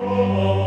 Oh, oh, oh.